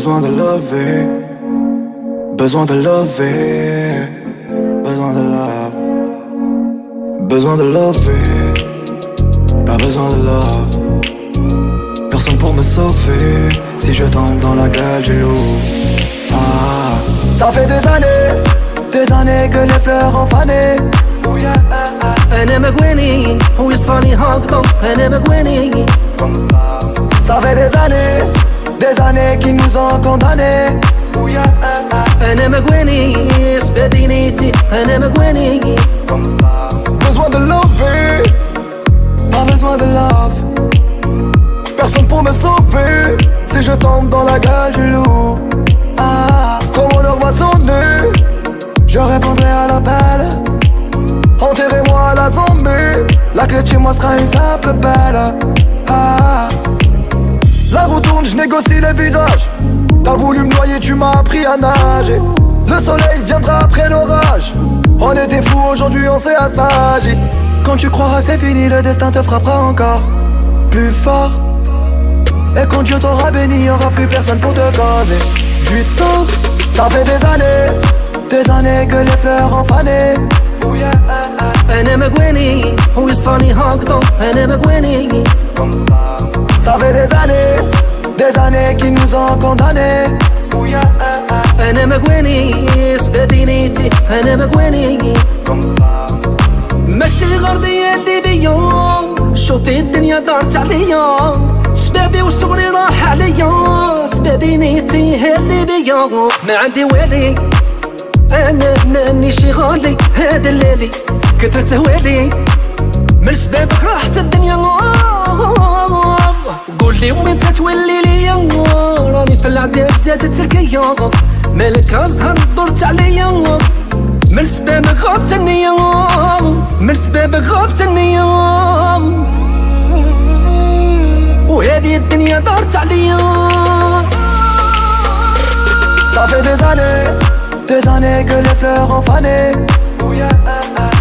besoin de lever, besoin de lever, besoin de love, besoin de lever, pas besoin de love. Personne pour me sauver si je tombe dans la gueule du loup. Ah, ça fait des années, des années que les fleurs ont fané. انا مقواني ويصراني هاكدو انا مقواني des années qui nous ont condamnés. Eh, eh. Besoin de lover, pas besoin de love. Personne pour me sauver. Si je tombe dans la gueule du loup, ah, ah. comme le roi sonne, je répondrai à l'appel. Enterrez-moi à la zombie, la clé de chez moi sera une simple pelle négocie les virages. T'as voulu me noyer, tu m'as appris à nager. Le soleil viendra après l'orage. On était fous, aujourd'hui on s'est assagi. Quand tu croiras que c'est fini, le destin te frappera encore plus fort. Et quand Dieu t'aura béni, y'aura plus personne pour te causer. Du temps, ça fait des années, des années que les fleurs ont fané. Yeah, Ça fait des années. Des années qu'ils nous ont condamnés. أنا مقواني سبادينيتي أنا مقواني ماشي غرضي اللي بيا شوفي الدنيا دارت عليا شبابي وصغري راح عليا سبابي نيتي هي اللي بيا ما عندي والي أنا ماني شي غالي هذا الليلي كثرة هوالي من سبابك راحت الدنيا قول لي وين تتولي ليا راني في العذاب زادت الكيا مالك ازهر دورت عليا. من سبابك غابت النية من سبابك غابت النية وهذه الدنيا دارت عليا. Ça fait des années, des années que les fleurs ont fané.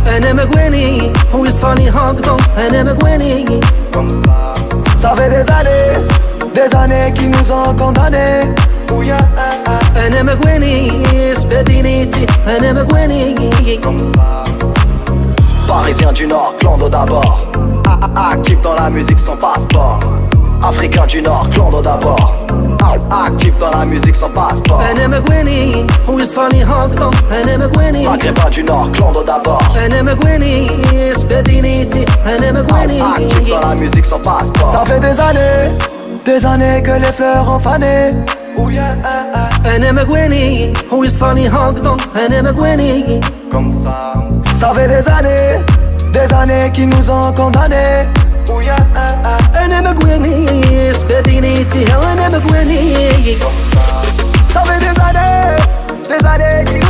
أنا مقواني ويصراني هاكدو أنا مقواني Ça fait des années, des années qu'ils nous ont condamnés. انا مقواني سبادينيتي انا مقواني Parisien du Nord, clando d'abord. A- a- Actif dans la musique sans passeport. Africain du Nord, clando d'abord. A- Actif dans la musique sans passeport. انا مقواني ويصراني هاكدو انا مقواني Maghrébin du Nord, clando d'abord. انا مقواني سبادينيتي انا مقواني Actif dans la musique sans passeport. Ça fait des années, des années que les fleurs ont fané. انا مقواني ويصراني هاكدو انا مقواني Comme ça. Ça fait des années, des années qu'ils nous ont condamnés. انا مقواني années qu'ils